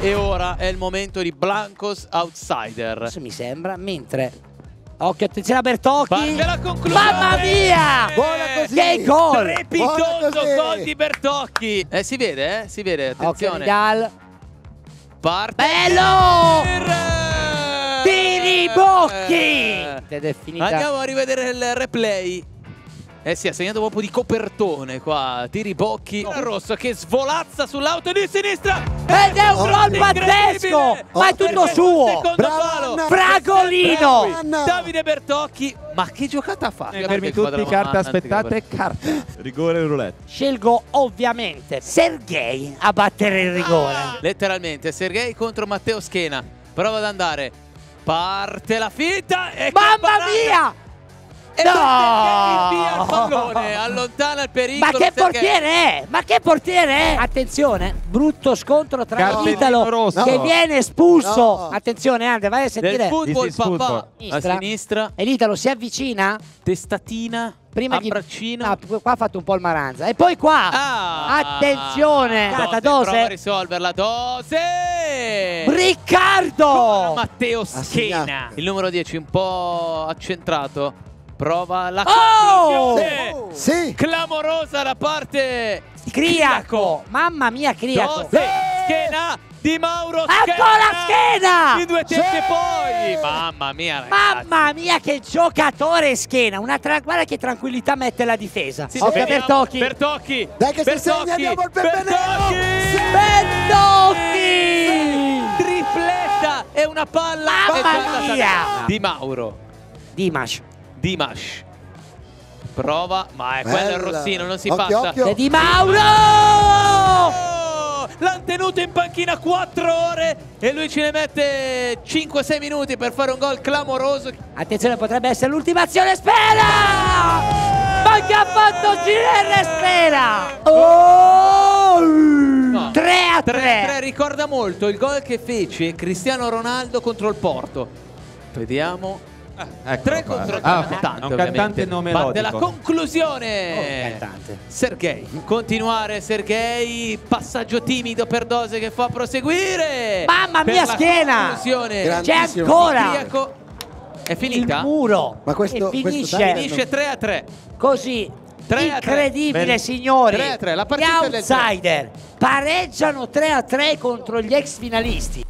E ora è il momento di Blancos Outsider. Adesso mi sembra, mentre... Occhio, attenzione a Bertocchi. Parte la conclusione. Mamma mia! Buona così. Che gol! Così. gol di Bertocchi. Eh, si vede, eh? Si vede, Occhio attenzione. Vidal. Parte. Bello! Per- Tiri Bocchi! Eh. Ed è finita. Andiamo a rivedere il replay. Eh sì, ha segnato proprio di copertone qua. Tiri Bocchi. Il rosso che svolazza sull'auto di sinistra. Ed è un gol Incredibile! pazzesco! Ma è tutto Perché suo! Secondo Bravo. Fragolino! Anna. Davide Bertocchi. Ma che giocata ha fatto? Fermi tutti, carta aspettate, carta. Rigore roulette. Scelgo ovviamente Sergei a battere il rigore. Letteralmente, Sergei contro Matteo Schena. Prova ad andare. Parte la finta e Mamma mia! E No! Sergei invia il pallone, allontana il pericolo. Ma che portiere è? Ma che portiere è? Attenzione, brutto scontro tra Cartellino l'Italo rosso. che No. viene espulso. No. Attenzione, Andre, vai a Del sentire. is football. papà a Sinistra. E l'Italo si avvicina. testatina, Prima di... abbraccino. No, qua ha fatto un po' il maranza. E poi qua. Ah! Attenzione! Dose, Data Prova a dose. risolverla. Dose! Riccardo! Matteo. Schena. Il numero 10 un po' accentrato. Prova la Oh! conclusione. Oh! Sì. Clamorosa da parte Criaco! Mamma mia, Criaco! Dose, Schena, Di Mauro Ancora Schena! Di due tempi Sì! poi. Mamma mia, ragazzi. Mamma mia, che giocatore Schena! Una tra... Guarda che tranquillità mette la difesa. Sì, vediamo. Bertocchi. Bertocchi. Dai che si Bertocchi. segna, andiamo al Pempenero. Bertocchi. Bertocchi! Tripletta e una palla Mamma mia. Di Mauro. Dimash. Dimash. Prova, ma è quello il Bella. Rossino, non si Occhio, passa. occhio. Di Mauro! Oh! L'hanno tenuto in panchina 4 ore e lui ci ne mette 5-6 minuti per fare un gol clamoroso. Attenzione, potrebbe essere l'ultima azione. Spera! Ma che ha fatto girare Spera! Oh! No. 3 a 3. 3-3 ricorda molto il gol che fece Cristiano Ronaldo contro il Porto. Vediamo. Ecco 3 qua. contro 3 Ah, cantante, un cantante non Parte la conclusione. Oh, cantante. Sergei, continuare Sergei, passaggio timido per Dose che fa proseguire. Mamma Per mia, schiena! conclusione. C'è ancora Austriaco. È il finita? muro. Ma questo- e questo finisce dai, Finisce 3 a 3. così. 3 a 3. Incredibile, Bene. signori. 3 a 3, la partita Gli tre. outsider pareggiano 3 a 3 contro gli ex finalisti.